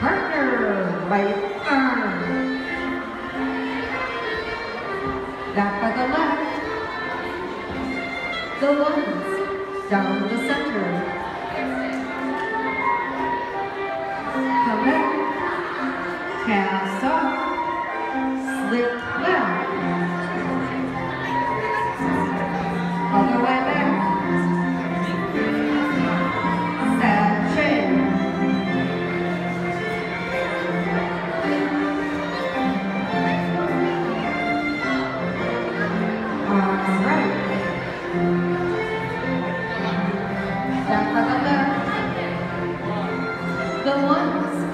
partner right arm. That by the left. The ones down the center. Come back. Pass up. Slip left. Other way. the ones